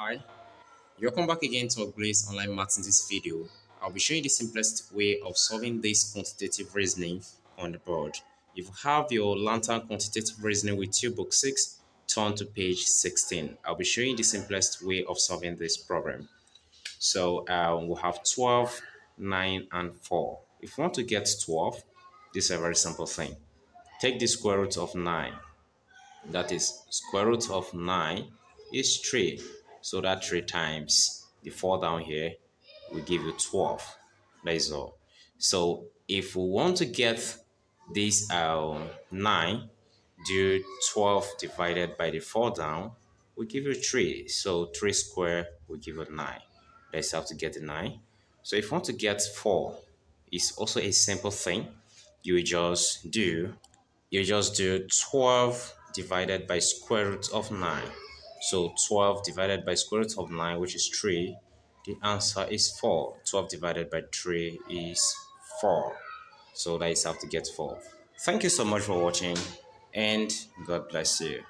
Hi, welcome back again to Grace Online Maths in this video. I'll be showing you the simplest way of solving this quantitative reasoning on the board. If you have your Lantern quantitative reasoning with you book 6, turn to page 16. I'll be showing you the simplest way of solving this problem. So um, we'll have 12, 9, and 4. If you want to get 12, this is a very simple thing. Take the square root of 9. That is square root of 9 is 3. So that 3 times the 4 down here will give you 12. That is all. So if we want to get this uh, 9, do 12 divided by the 4 down, we give you 3. So 3 square will give you 9. Let's have to get the 9. So if you want to get 4, it's also a simple thing. You just do, you just do 12 divided by square root of 9. So 12 divided by square root of 9, which is 3, the answer is 4. 12 divided by 3 is 4. So that is how to get 4. Thank you so much for watching and God bless you.